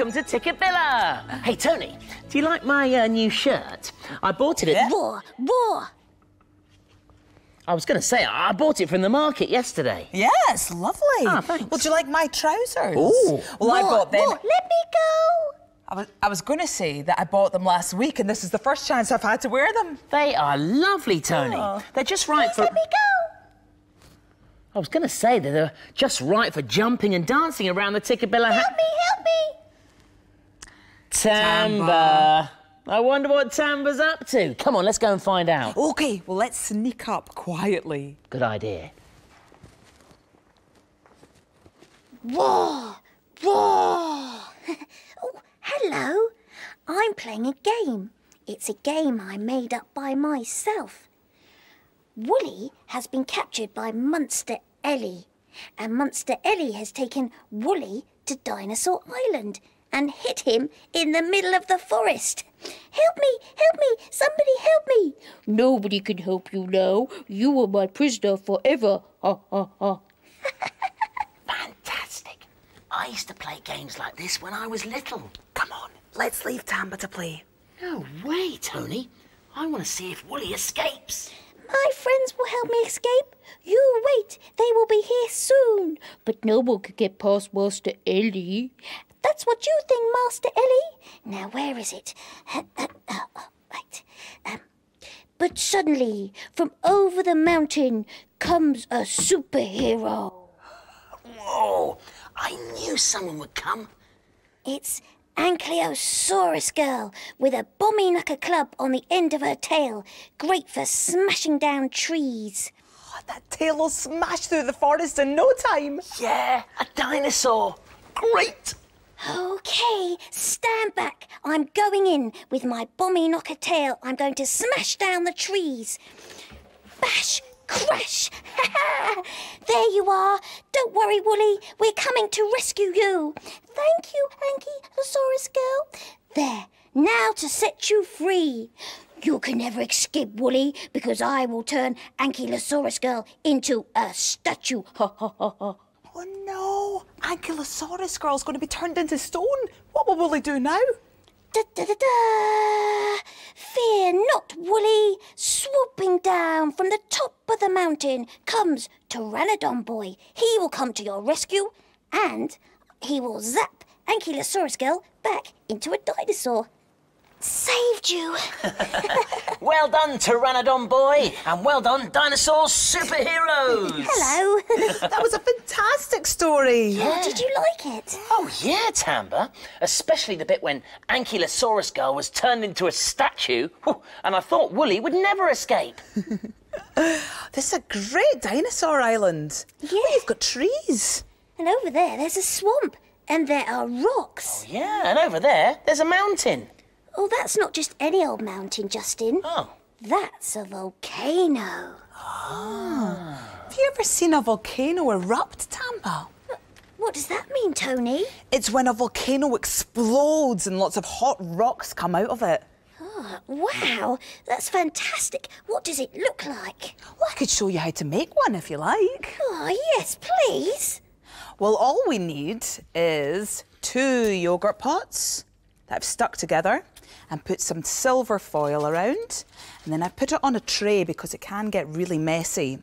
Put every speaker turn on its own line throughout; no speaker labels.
Welcome to Tikkabilla. Hey, Tony, do you like my uh, new shirt? I bought it at.
War, war.
I was going to say, I bought it from the market yesterday.
Yes, lovely.
Ah, thanks.
Would you like my trousers?
Ooh.
Well, I bought them.
war. Let me go.
I was, I was going to say that I bought them last week, and this is the first chance I've had to wear them.
They are lovely, Tony.
Oh.
They're just right for.
Let me go.
I was going to say that they're just right for jumping and dancing around the Tikkabilla.
Help me, help me.
Tamba. I wonder what Tamba's up to. Come on, let's go and find out.
Okay, well, let's sneak up quietly.
Good idea.
War, war. oh, hello. I'm playing a game. It's a game I made up by myself. Woolly has been captured by Monster Ellie, and Monster Ellie has taken Woolly to Dinosaur Island and hit him in the middle of the forest. Help me, help me, somebody help me. Nobody can help you now. You are my prisoner forever. Ha ha ha.
Fantastic. I used to play games like this when I was little.
Come on, let's leave Tamba to play.
No way, Tony. I want to see if Woolly escapes.
My friends will help me escape. You wait, they will be here soon. But no one could get past Master Ellie. That's what you think, Master Ellie. Now, where is it? oh, oh, right. Um, but suddenly, from over the mountain comes a superhero.
Whoa! I knew someone would come.
It's Ankylosaurus girl with a bommy knocker club on the end of her tail. Great for smashing down trees.
Oh, that tail will smash through the forest in no time.
Yeah, a dinosaur. Great.
Okay, stand back. I'm going in with my bommy knocker tail. I'm going to smash down the trees. Bash, crash. there you are. Don't worry, Woolly. We're coming to rescue you. Thank you, Ankylosaurus girl. There, now to set you free. You can never escape, Woolly, because I will turn Ankylosaurus girl into a statue. Ha ha ha ha.
Oh no, Ankylosaurus girl's going to be turned into stone. What will Willie do now?
Da da da da! Fear not, Woolly! Swooping down from the top of the mountain comes Pteranodon Boy. He will come to your rescue and he will zap Ankylosaurus girl back into a dinosaur. Saved you!
Well done, Pteranodon boy, and well done, dinosaur superheroes.
Hello!
That was a fantastic story.
Oh, did you like it?
Oh yeah, Tamba. Especially the bit when Ankylosaurus girl was turned into a statue, and I thought Woolly would never escape.
This is a great dinosaur island.
Yeah.
Oh, you've got trees.
And over there, there's a swamp, and there are rocks.
Oh, Yeah, and over there, there's a mountain.
Oh, that's not just any old mountain, Justin.
Oh.
That's a volcano. Ah.
Have you ever seen a volcano erupt, Tamba?
What does that mean, Tony?
It's when a volcano explodes and lots of hot rocks come out of it.
Wow, that's fantastic. What does it look like?
Well, I could show you how to make one if you like.
Oh, yes, please.
Well, all we need is two yogurt pots that I've stuck together and put some silver foil around. And then I put it on a tray because it can get really messy.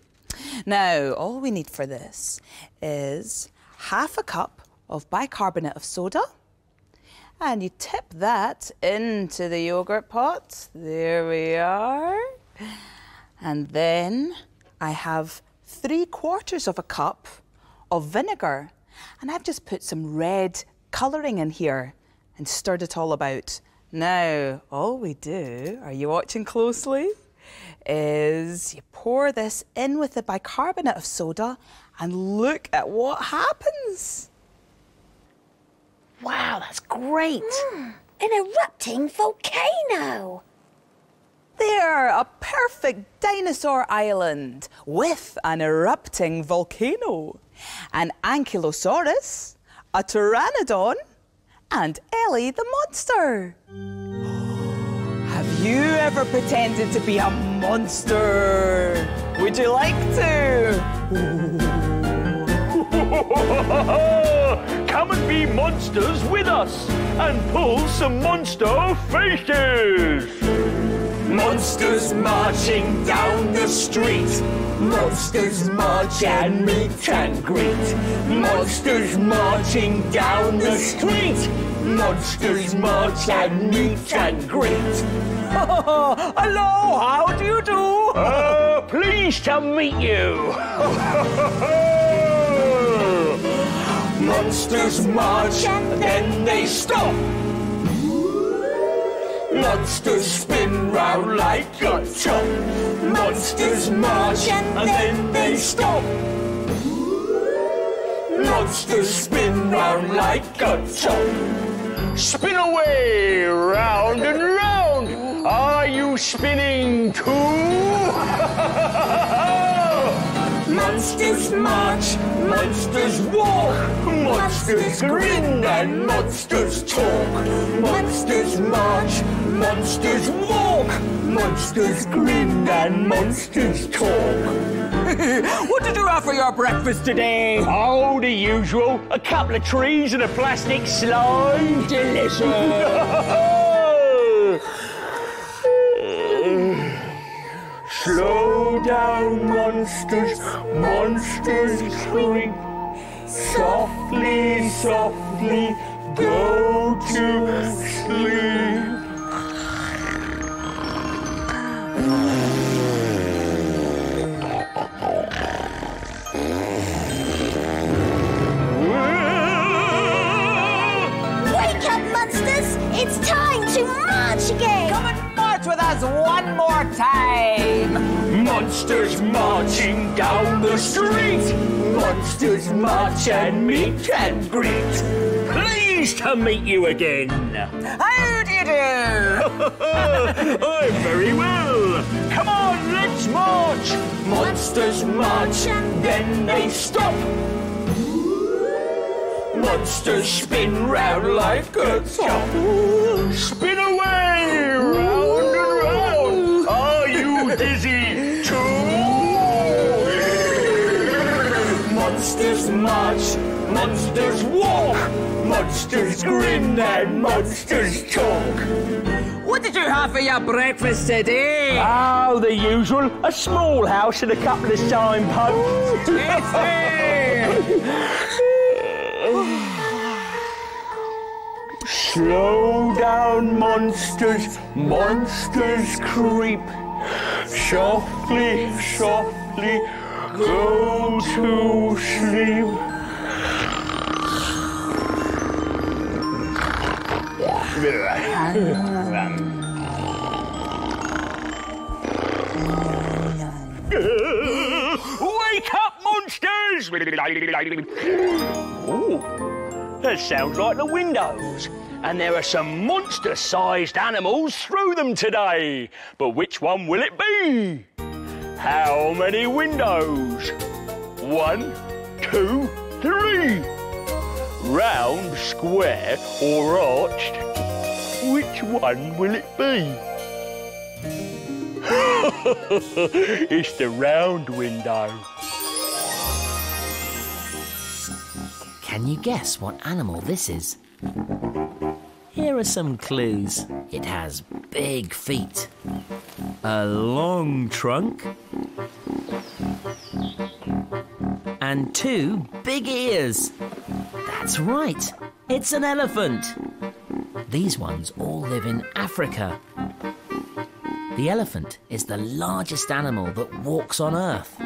Now, all we need for this is half a cup of bicarbonate of soda. And you tip that into the yogurt pot. There we are. And then I have three quarters of a cup of vinegar. And I've just put some red colouring in here and stirred it all about. Now, all we do, are you watching closely? Is you pour this in with the bicarbonate of soda and look at what happens.
Wow, that's great.
Hmm, an erupting volcano.
There, a perfect dinosaur island with an erupting volcano, an ankylosaurus, a pteranodon, and Ellie the monster. Have you ever pretended to be a monster? Would you like to?
Come and be monsters with us and pull some monster faces. Monsters marching down the street. Monsters march and meet and greet. Monsters marching down the street. Monsters march and meet and greet.
Hello, how do you do?
Uh, pleased to meet you. Monsters march and then they stop. Monsters spin round like a top. Monsters march and then they stop. Monsters spin round like a top. Spin away, round and round. Are you spinning too? Monsters march, monsters walk, monsters grin and monsters talk. Monsters march, monsters walk, monsters grin and monsters talk.
What did you have for your breakfast today?
Oh, the usual. A couple of trees and a plastic slide. Delicious. Slow down, monsters. Monsters creep. Softly, softly, go to sleep.
It's time to march again!
Come and march with us one more time.
Monsters marching down the street. Monsters march and meet and greet. Pleased to meet you again.
How do you do?
I'm very well. Come on, let's march. Monsters march, and then they stop. Monsters spin round like a top. Spin away, round and round. Are you dizzy too? Monsters march, monsters walk, monsters grin and monsters talk.
What did you have for your breakfast today?
Oh, the usual. A small house and a couple of signposts. Slow down, monsters. Monsters creep. Softly, softly, go to sleep. Wake up, monsters! Ooh, that sounds like the windows. And there are some monster sized animals through them today. But which one will it be? How many windows? One, two, three. Round, square, or arched? Which one will it be? it's the round window.
Can you guess what animal this is? Here are some clues. It has big feet, a long trunk, and two big ears. That's right, it's an elephant. These ones all live in Africa. The elephant is the largest animal that walks on Earth.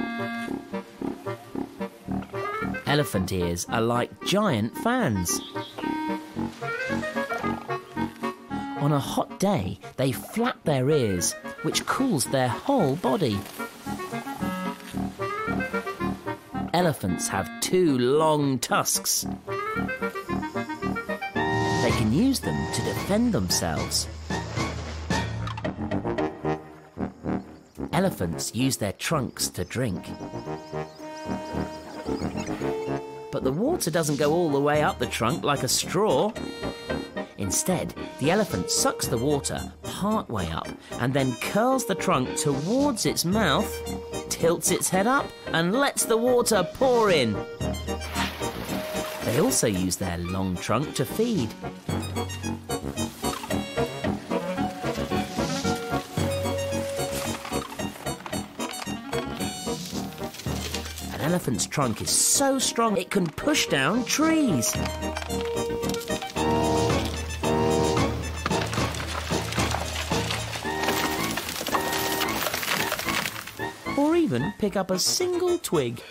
Elephant ears are like giant fans.
On a hot day, they flap their ears, which cools their whole body. Elephants have two long tusks. They can use them to defend themselves. Elephants use their trunks to drink. The water doesn't go all the way up the trunk like a straw. Instead, the elephant sucks the water part way up and then curls the trunk towards its mouth, tilts its head up, and lets the water pour in. They also use their long trunk to feed. Elephant's trunk is so strong it can push down trees. Or even pick up a single twig.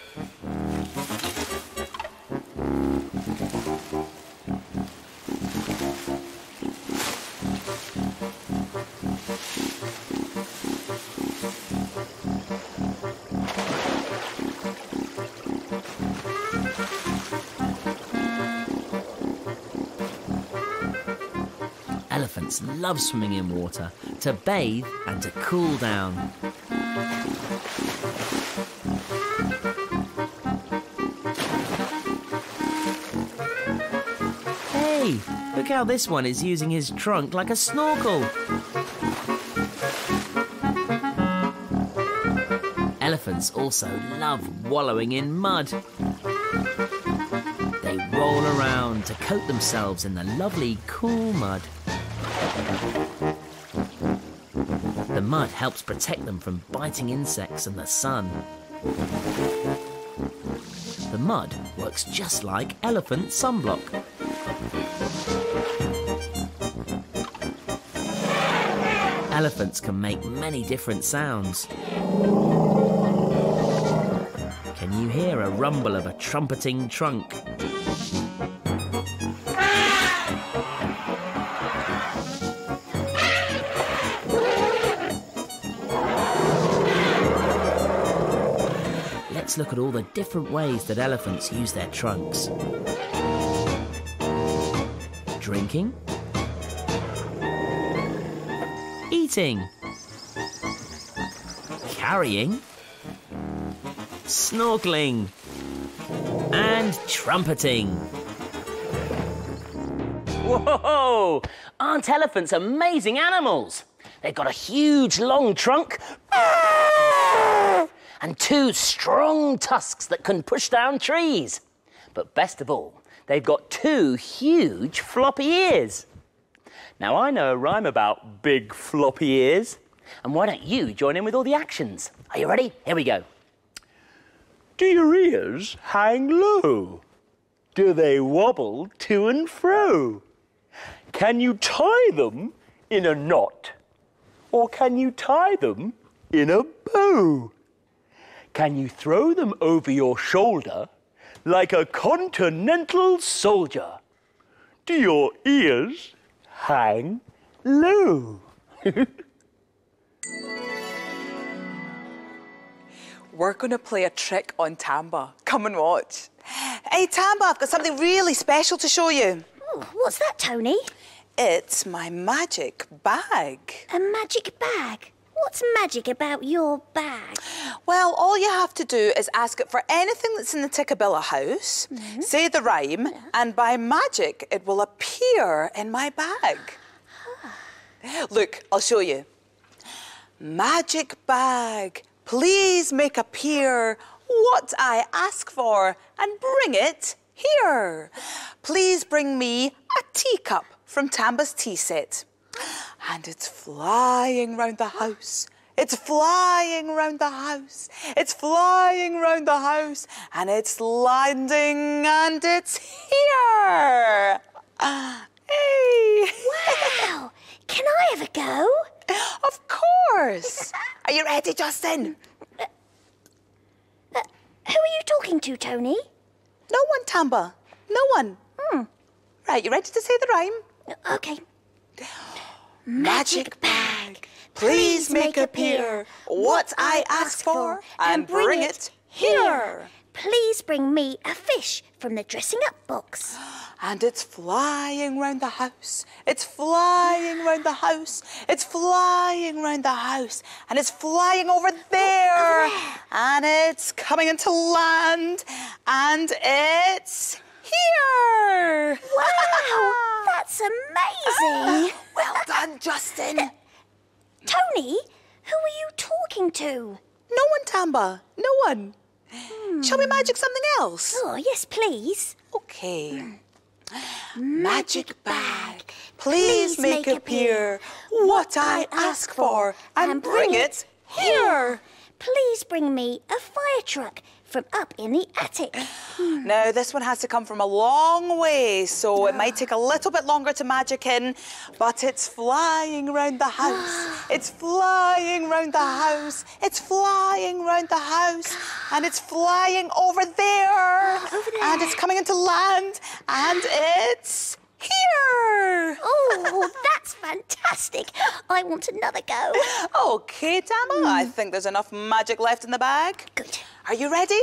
Love swimming in water to bathe and to cool down. Hey, look how this one is using his trunk like a snorkel. Elephants also love wallowing in mud. They roll around to coat themselves in the lovely cool mud. The mud helps protect them from biting insects and the sun. The mud works just like elephant sunblock. Elephants can make many different sounds. Can you hear a rumble of a trumpeting trunk? Let's look at all the different ways that elephants use their trunks. Drinking. Eating. Carrying. Snorkeling. And trumpeting.
Whoa! Aren't elephants amazing animals? They've got a huge long trunk ah! And two strong tusks that can push down trees. But best of all, they've got two huge floppy ears. Now, I know a rhyme about big floppy ears. And why don't you join in with all the actions? Are you ready? Here we go.
Do your ears hang low? Do they wobble to and fro? Can you tie them in a knot? Or can you tie them in a bow? Can you throw them over your shoulder like a continental soldier? Do your ears hang low?
We're going to play a trick on Tamba. Come and watch. Hey, Tamba, I've got something really special to show you.
Oh, what's that, Tony?
It's my magic bag.
A magic bag. What's magic about your bag?
Well, all you have to do is ask it for anything that's in the Tikkabilla house, mm-hmm. say the rhyme, and by magic it will appear in my bag. Ah. Look, I'll show you. Magic bag, please make appear what I ask for and bring it here. Please bring me a teacup from Tamba's tea set. And it's flying round the house. It's flying round the house. It's flying round the house. And it's landing and it's here. Hey!
Wow! Can I have a go?
Of course. Are you ready, Justin?
Uh, who are you talking to, Tony?
No one, Tamba. No one. Hmm. Right, you ready to say the rhyme?
Uh, okay.
Magic bag, please make appear what I ask for and bring it here.
Please bring me a fish from the dressing up box.
And it's flying round the house. It's flying round the house. It's flying round the house. And it's flying over there. And it's coming into land. And it's here.
Wow, that's amazing.
well done, Justin.
Tony, who are you talking to?
No one, Tamba. No one. Hmm. Shall we magic something else?
Oh, yes, please.
Okay. Hmm. Magic bag, please make appear what I ask for and bring it here.
Please bring me a fire truck from up in the attic.
Now, this one has to come from a long way, so it might take a little bit longer to magic in, but it's flying around the house. It's flying around the house. It's flying around the house. And it's flying over there.
Over there.
And it's coming into land. And it's here.
Oh, that's fantastic. I want another go.
Okay, Tamba, I think there's enough magic left in the bag.
Good.
Are you ready?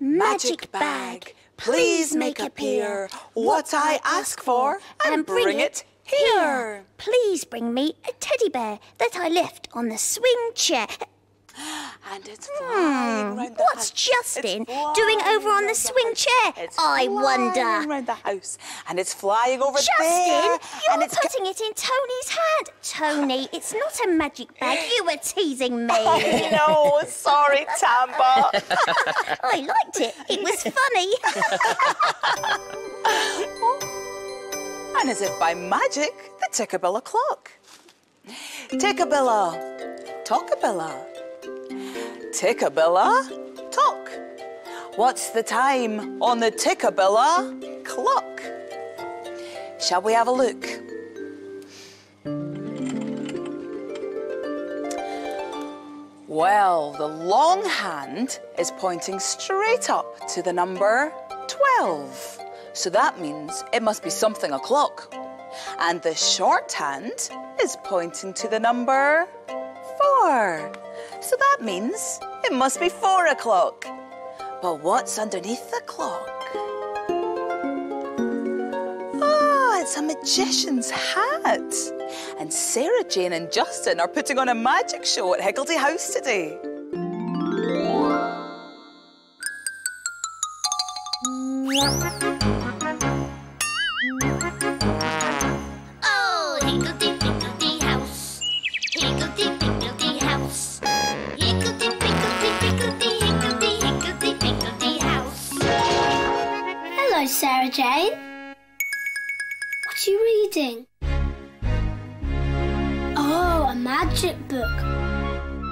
Magic bag, please make appear what I ask for and bring it here. Please bring me a teddy bear that I left on the swing chair.
And it's flying around the
Hmm, What's
house.
Justin doing over on the swing
house.
chair?
It's
I
flying
wonder.
around the house, and it's flying over
Justin,
there.
you're
and it's
putting it in Tony's hand. Tony, it's not a magic bag. You were teasing me.
no, sorry, Tamba.
I liked it. It was funny.
and as if by magic, the Tikkabilla clock. Tikkabilla, Talkabilla. Tikkabilla, talk. What's the time on the Tikkabilla clock? Shall we have a look? Well, the long hand is pointing straight up to the number 12. So that means it must be something o'clock. And the short hand is pointing to the number 4. So that means it must be 4 o'clock. But what's underneath the clock? Oh, it's a magician's hat. And Sarah Jane and Justin are putting on a magic show at Higgledy House today.
Oh, higgledy
Sarah Jane. What are you reading? Oh, a magic book.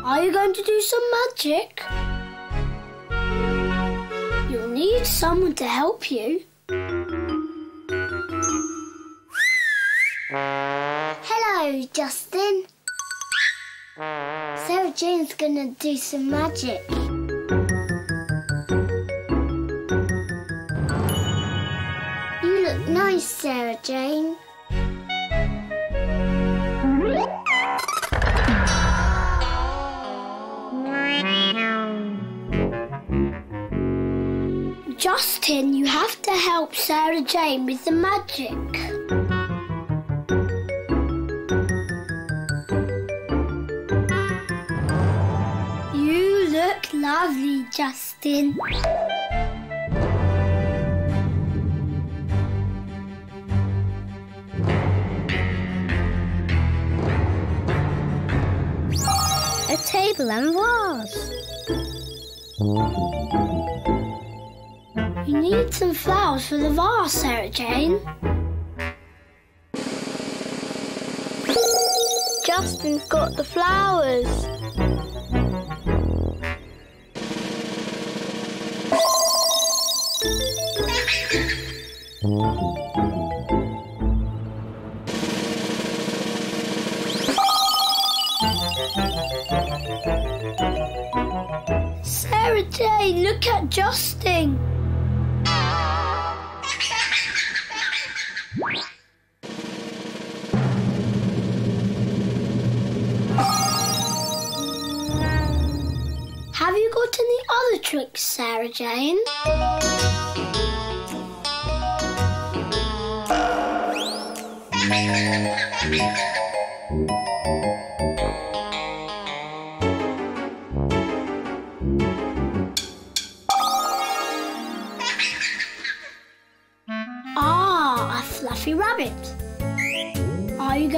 Are you going to do some magic? You'll need someone to help you. Hello, Justin. Sarah Jane's gonna do some magic. You Sarah Jane. Justin, you have to help Sarah Jane with the magic. You look lovely, Justin. Table and. You need some flowers for the vase, Sarah Jane. Justin's got the flowers. Sarah Jane, look at Justin. Have you got any other tricks, Sarah Jane?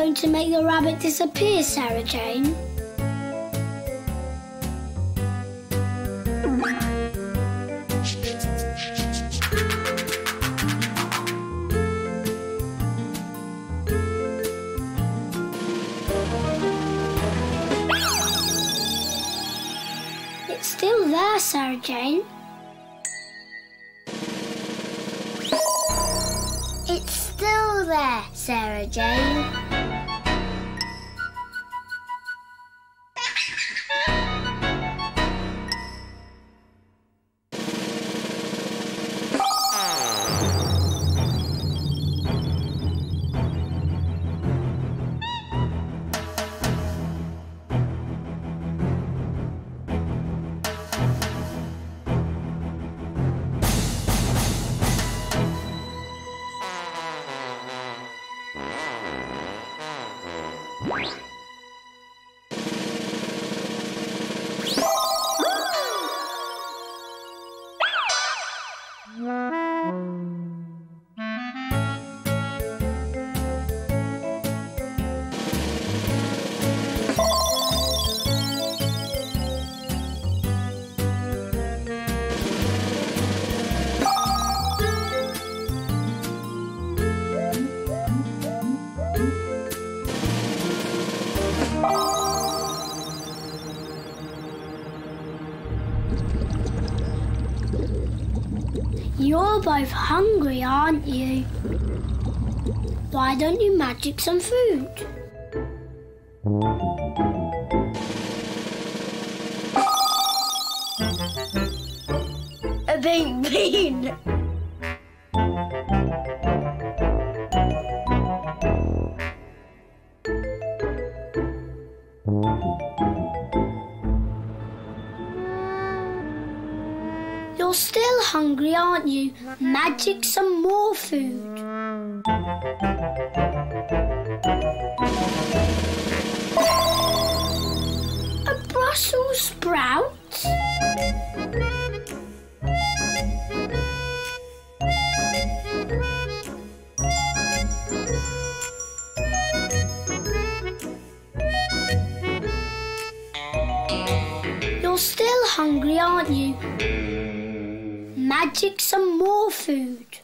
going to make the rabbit disappear, Sarah Jane? It's still there, Sarah Jane. It's still there, Sarah Jane. Both hungry, aren't you? Why don't you magic some food? A baked bean. You're still hungry, aren't you? Magic some more food. A Brussels sprout? Magic some more food.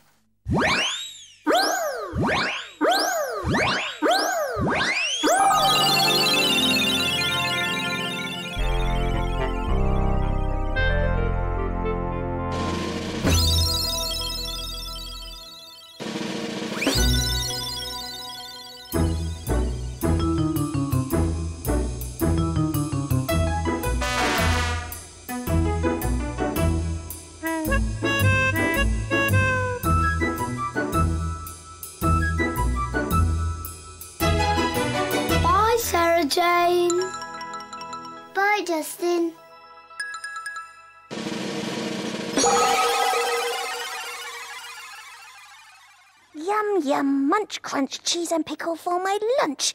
Munch, crunch, cheese and pickle for my lunch.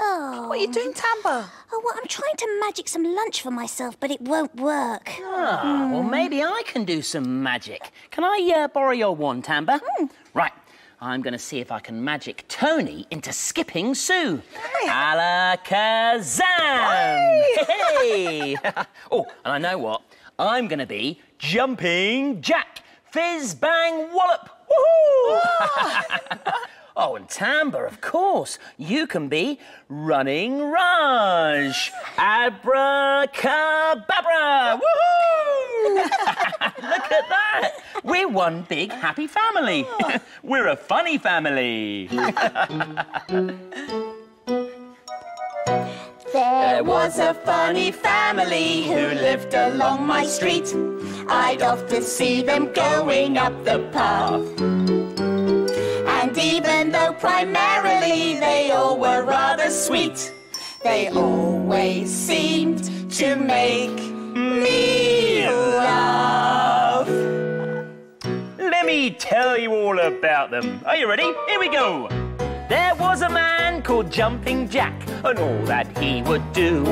Oh.
What are you doing, Tamba?
Oh, well, I'm trying to magic some lunch for myself, but it won't work.
Ah, well, maybe I can do some magic. Can I uh, borrow your wand, Tamba? Right. I'm going to see if I can magic Tony into skipping Sue. Alakazam! Hey! oh, and I know what? I'm going to be jumping Jack. Fizz, bang, wallop. Woohoo! oh, and Tamba, of course. You can be running Raj. Abracababra. Woohoo! Look at that. We're one big happy family. We're a funny family.
There was a funny family who lived along my street. I'd often see them going up the path. And even though primarily they all were rather sweet, they always seemed to make me laugh.
Let me tell you all about them. Are you ready? Here we go. There was a man called Jumping Jack, and all that he would do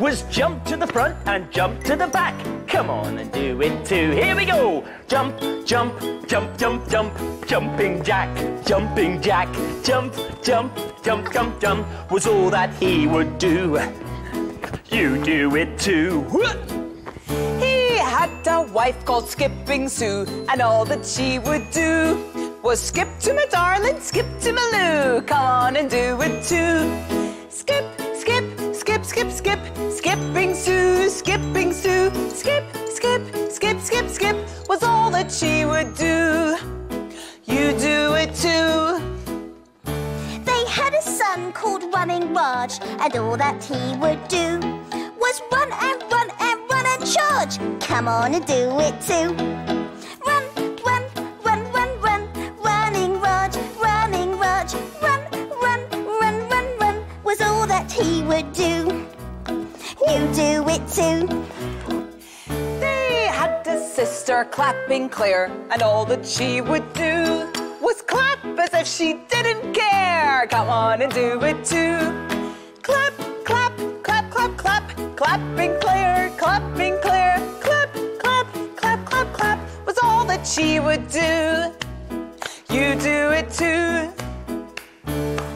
was jump to the front and jump to the back Come on and do it too. Here we go. Jump, jump, jump, jump, jump. Jumping Jack, Jumping Jack. Jump, jump, jump, jump, jump was all that he would do. You do it too.
He had a wife called Skipping Sue, and all that she would do was skip to my darling, skip to my Lou. Come on and do it too. Skip, skip, skip, skip, skip, skipping Sue, skipping Sue, skip, skip, skip, skip, skip was all that she would do. You do it too.
They had a son called Running Raj, and all that he would do was run and run and run and charge. Come on and do it too. Do.
They had a sister clapping Claire, and all that she would do was clap as if she didn't care. Come on and do it too. Clap, clap, clap, clap, clap, clapping Claire, clapping Claire, clap, clap, clap, clap, clap was all that she would do. You do it too.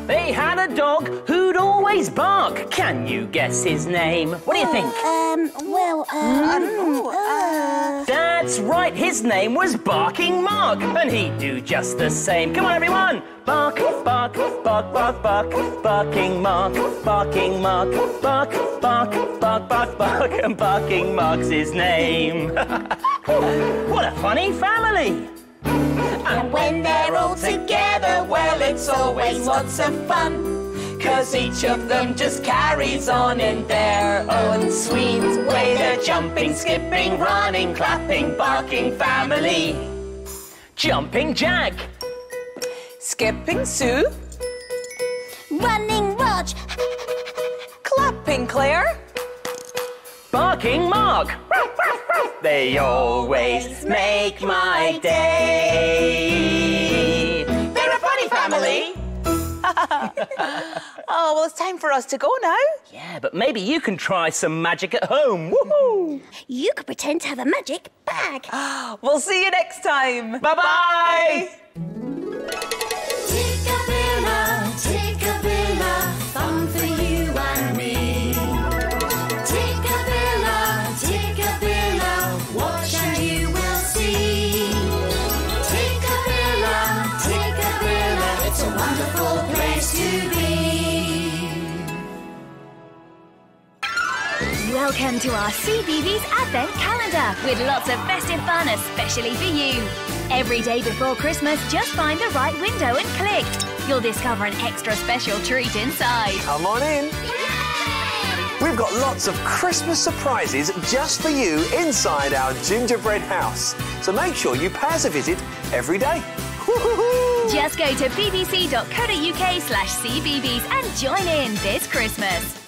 They had a dog who'd always bark. Can you guess his name? What do you think?
Um, well, um, uh,
That's right, his name was Barking Mark, and he'd do just the same. Come on, everyone! Bark, bark, bark, bark, bark, barking Mark, barking Mark, bark, bark, bark, bark, bark, and Barking Mark's his name. what a funny family!
And when they're all together, well, it's always lots of fun. Cause each of them just carries on in their own sweet way. They're jumping, skipping, running, clapping, barking family.
Jumping Jack,
Skipping Sue,
running Raj,
clapping Claire.
Barking Mark. They always make my day.
They're a funny family.
Oh, well, it's time for us to go now.
Yeah, but maybe you can try some magic at home. Woohoo!
you could pretend to have a magic bag.
We'll see you next time.
Bye bye
Welcome to our CBeebies Advent Calendar with lots of festive fun especially for you. Every day before Christmas, just find the right window and click. You'll discover an extra special treat inside.
Come on in. We've got lots of Christmas surprises just for you inside our gingerbread house. So make sure you pay us a visit every day.
Just go to bbc.co.uk slash CBeebies and join in this Christmas.